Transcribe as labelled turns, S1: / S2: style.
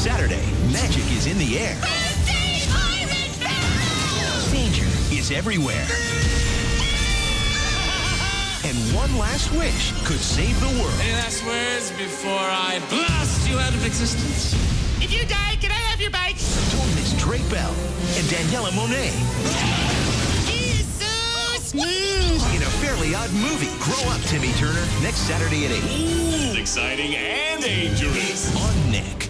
S1: Saturday, magic is in the air. Danger is everywhere. And one last wish could save the world.
S2: Any last words before I blast you out of existence?
S3: If you die, can I have your bike?
S1: Don't miss Drake Bell and Daniella Monet
S3: He is so smooth.
S1: in a fairly odd movie. Grow up, Timmy Turner, next Saturday at 8
S4: Exciting and dangerous.
S1: on Nick.